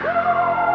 Oh!